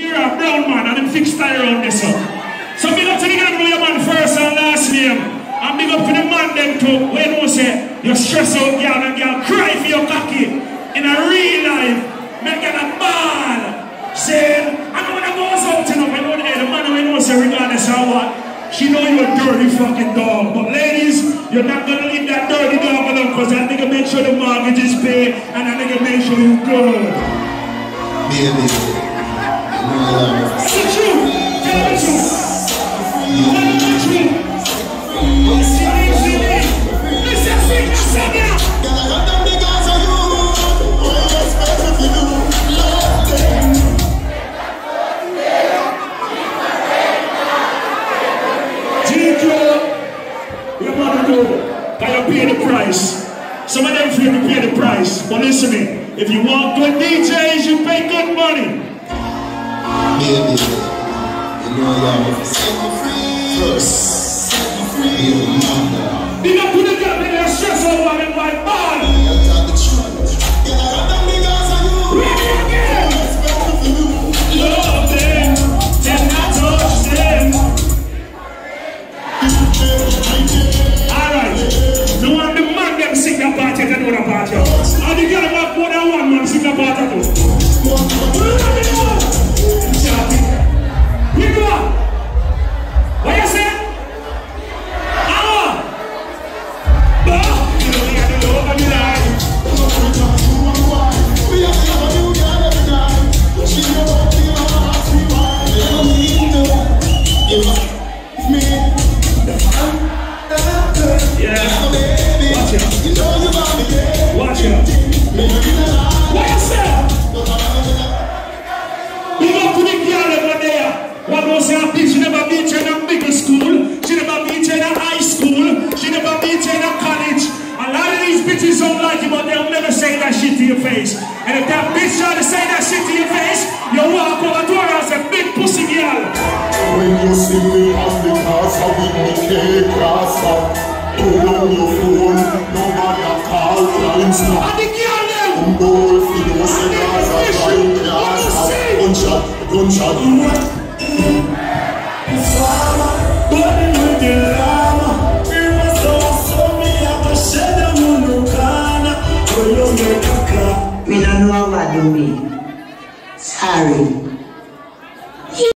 You're a brown man and them fix style around this up. So big up to the girl know your man first and last name. And big up to the man them too. When you say you stress out girl and girl cry for your cocky in a real life. Make it a ball. Say, I know when I goes out know, when you know the man when you say regardless of what. She know you're a dirty fucking dog. But ladies, you're not gonna leave that dirty dog alone because that nigga make sure the mortgage is paid and that nigga make sure you good. Baby, I got them on you. To pay the price? Some of them feel to pay the price, but listen me, if you want good DJs, you pay good money. Baby, you know I love you. Set me free. First, set me free. You know Big up to the girl, they stress out one and white ball. You tell the truth. Girl, I got them niggas on you. Ready again. What you expect if you do? Love them, then I touch them. Alright, no one the man them sing that part yet another part yet. And the girl have more than one man sing that part yet. Bitches now. Bitches in the middle school. Bitches in the high school. Bitches in the college. A lot of these bitches don't like you, but they'll never say that shit to your face. And if that bitch try to you see me as the cause of we decay grass up. Pull on your phone, no matter how time stop. I'm bold, you know, say guys are trying glass up. Gunshot, gunshot. Burning with the llama. We were so sorry, I'm a shadow on the corner. Pull on your kaka. Me don't know what to be. Sorry.